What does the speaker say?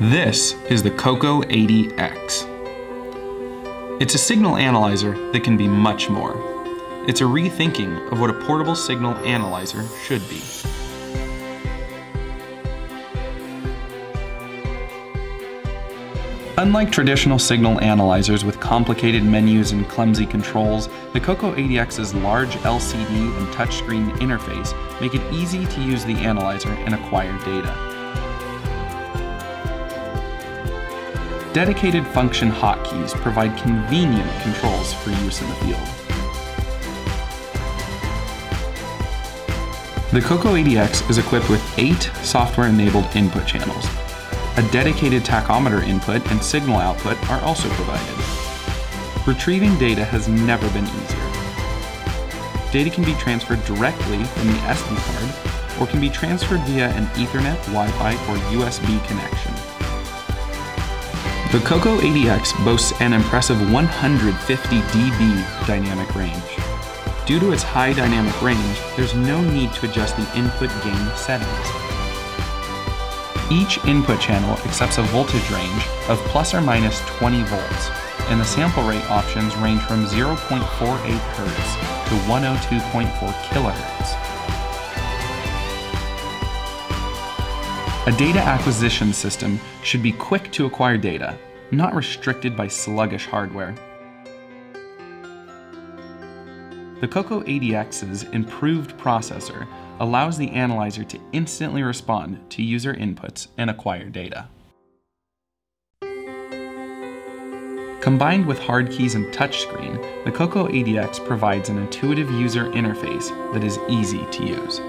This is the Coco 80X. It's a signal analyzer that can be much more. It's a rethinking of what a portable signal analyzer should be. Unlike traditional signal analyzers with complicated menus and clumsy controls, the Coco 80X's large LCD and touchscreen interface make it easy to use the analyzer and acquire data. Dedicated function hotkeys provide convenient controls for use in the field. The Coco 80X is equipped with eight software-enabled input channels. A dedicated tachometer input and signal output are also provided. Retrieving data has never been easier. Data can be transferred directly from the SD card or can be transferred via an Ethernet, Wi-Fi, or USB connection. The Coco 80X boasts an impressive 150 dB dynamic range. Due to its high dynamic range, there's no need to adjust the input gain settings. Each input channel accepts a voltage range of plus or minus 20 volts, and the sample rate options range from 0.48 Hz to 102.4 kHz. A data acquisition system should be quick to acquire data, not restricted by sluggish hardware. The Coco 80X's improved processor allows the analyzer to instantly respond to user inputs and acquire data. Combined with hard keys and touchscreen, the Coco 80X provides an intuitive user interface that is easy to use.